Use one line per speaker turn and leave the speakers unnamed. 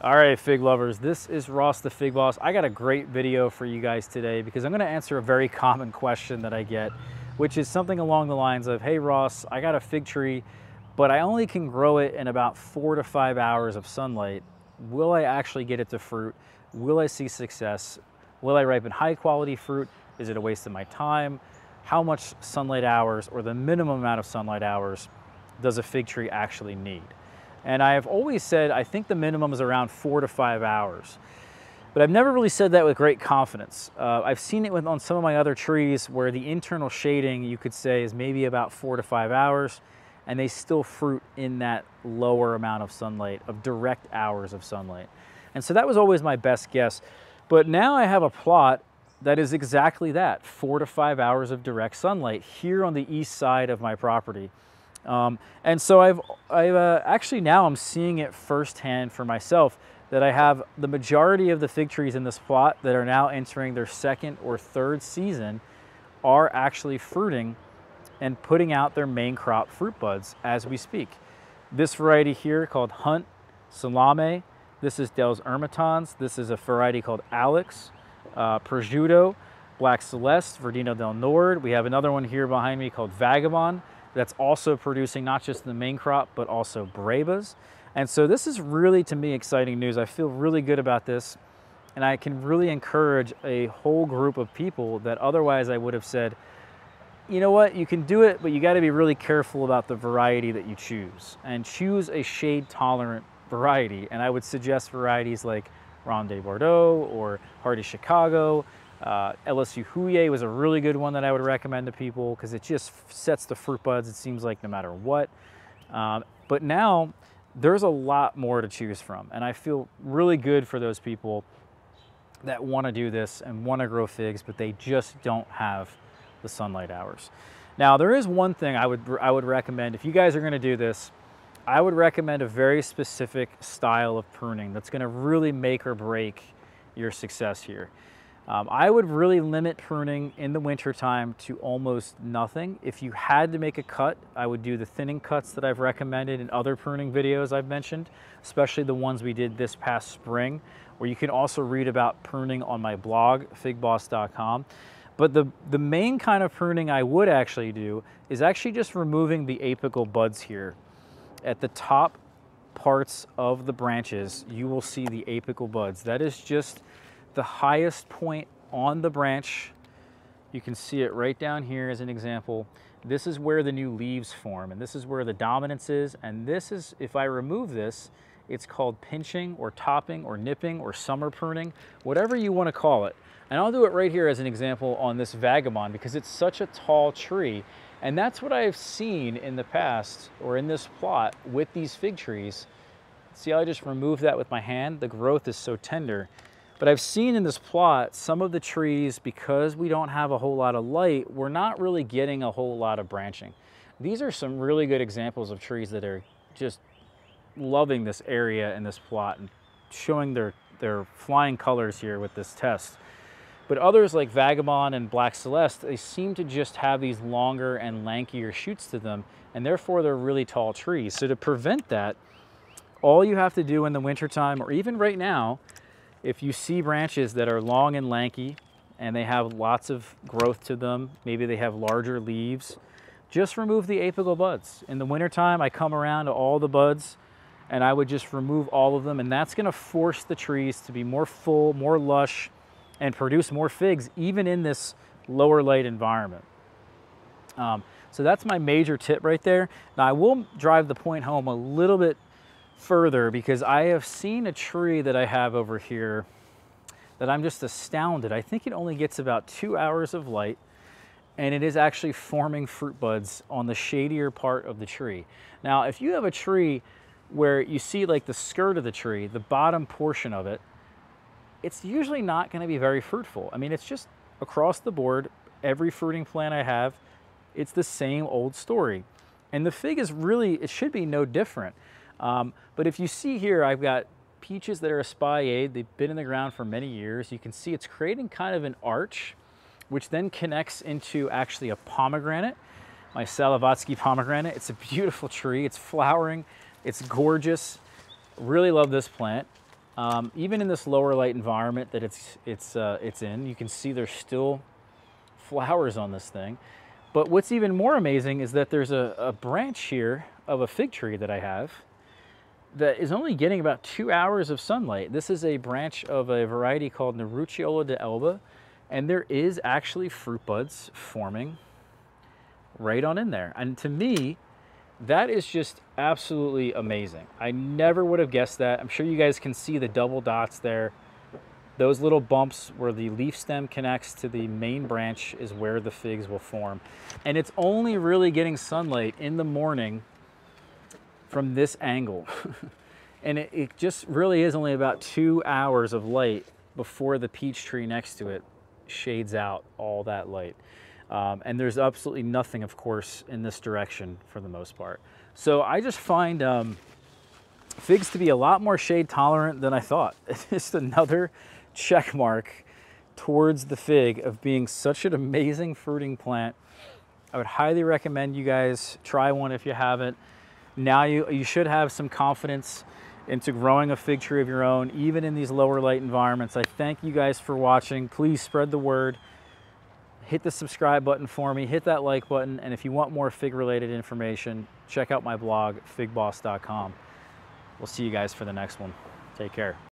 All right, fig lovers, this is Ross the Fig Boss. I got a great video for you guys today because I'm gonna answer a very common question that I get, which is something along the lines of, hey Ross, I got a fig tree, but I only can grow it in about four to five hours of sunlight. Will I actually get it to fruit? Will I see success? Will I ripen high quality fruit? Is it a waste of my time? How much sunlight hours or the minimum amount of sunlight hours does a fig tree actually need? And I have always said, I think the minimum is around four to five hours. But I've never really said that with great confidence. Uh, I've seen it with, on some of my other trees where the internal shading, you could say, is maybe about four to five hours, and they still fruit in that lower amount of sunlight, of direct hours of sunlight. And so that was always my best guess. But now I have a plot that is exactly that, four to five hours of direct sunlight here on the east side of my property. Um, and so I've, I've uh, actually now I'm seeing it firsthand for myself that I have the majority of the fig trees in this plot that are now entering their second or third season are actually fruiting and putting out their main crop fruit buds as we speak. This variety here called Hunt Salame, this is Dell's Ermitons, this is a variety called Alex, uh, Prosciutto, Black Celeste, Verdino del Nord. We have another one here behind me called Vagabond that's also producing not just the main crop, but also Brebas. And so this is really, to me, exciting news. I feel really good about this. And I can really encourage a whole group of people that otherwise I would have said, you know what, you can do it, but you got to be really careful about the variety that you choose. And choose a shade tolerant variety. And I would suggest varieties like Ronde Bordeaux or Hardy Chicago uh, LSU Huye was a really good one that I would recommend to people because it just sets the fruit buds, it seems like, no matter what. Um, but now there's a lot more to choose from. And I feel really good for those people that want to do this and want to grow figs, but they just don't have the sunlight hours. Now, there is one thing I would, I would recommend if you guys are going to do this. I would recommend a very specific style of pruning that's going to really make or break your success here. Um, I would really limit pruning in the wintertime to almost nothing. If you had to make a cut, I would do the thinning cuts that I've recommended in other pruning videos I've mentioned, especially the ones we did this past spring, where you can also read about pruning on my blog, figboss.com. But the, the main kind of pruning I would actually do is actually just removing the apical buds here. At the top parts of the branches, you will see the apical buds. That is just the highest point on the branch. You can see it right down here as an example. This is where the new leaves form and this is where the dominance is. And this is, if I remove this, it's called pinching or topping or nipping or summer pruning, whatever you want to call it. And I'll do it right here as an example on this vagabond because it's such a tall tree. And that's what I've seen in the past or in this plot with these fig trees. See how I just removed that with my hand? The growth is so tender. But I've seen in this plot, some of the trees, because we don't have a whole lot of light, we're not really getting a whole lot of branching. These are some really good examples of trees that are just loving this area in this plot and showing their, their flying colors here with this test. But others like Vagabond and Black Celeste, they seem to just have these longer and lankier shoots to them, and therefore they're really tall trees. So to prevent that, all you have to do in the wintertime, or even right now, if you see branches that are long and lanky and they have lots of growth to them, maybe they have larger leaves, just remove the apical buds. In the wintertime, I come around to all the buds and I would just remove all of them and that's gonna force the trees to be more full, more lush, and produce more figs even in this lower light environment. Um, so that's my major tip right there. Now I will drive the point home a little bit further because I have seen a tree that I have over here that I'm just astounded. I think it only gets about two hours of light and it is actually forming fruit buds on the shadier part of the tree. Now, if you have a tree where you see like the skirt of the tree, the bottom portion of it, it's usually not gonna be very fruitful. I mean, it's just across the board, every fruiting plant I have, it's the same old story. And the fig is really, it should be no different. Um, but if you see here, I've got peaches that are espalier. They've been in the ground for many years. You can see it's creating kind of an arch, which then connects into actually a pomegranate, my Salavatski pomegranate. It's a beautiful tree. It's flowering. It's gorgeous. Really love this plant. Um, even in this lower light environment that it's, it's, uh, it's in, you can see there's still flowers on this thing. But what's even more amazing is that there's a, a branch here of a fig tree that I have that is only getting about two hours of sunlight. This is a branch of a variety called Nerucciola de Elba, and there is actually fruit buds forming right on in there. And to me, that is just absolutely amazing. I never would have guessed that. I'm sure you guys can see the double dots there. Those little bumps where the leaf stem connects to the main branch is where the figs will form. And it's only really getting sunlight in the morning from this angle. and it, it, just really is only about two hours of light before the peach tree next to it shades out all that light. Um, and there's absolutely nothing, of course, in this direction for the most part. So I just find um, figs to be a lot more shade tolerant than I thought. It's just another check mark towards the fig of being such an amazing fruiting plant. I would highly recommend you guys try one if you haven't. Now you, you should have some confidence into growing a fig tree of your own, even in these lower light environments. I thank you guys for watching. Please spread the word. Hit the subscribe button for me, hit that like button, and if you want more fig related information, check out my blog, figboss.com. We'll see you guys for the next one. Take care.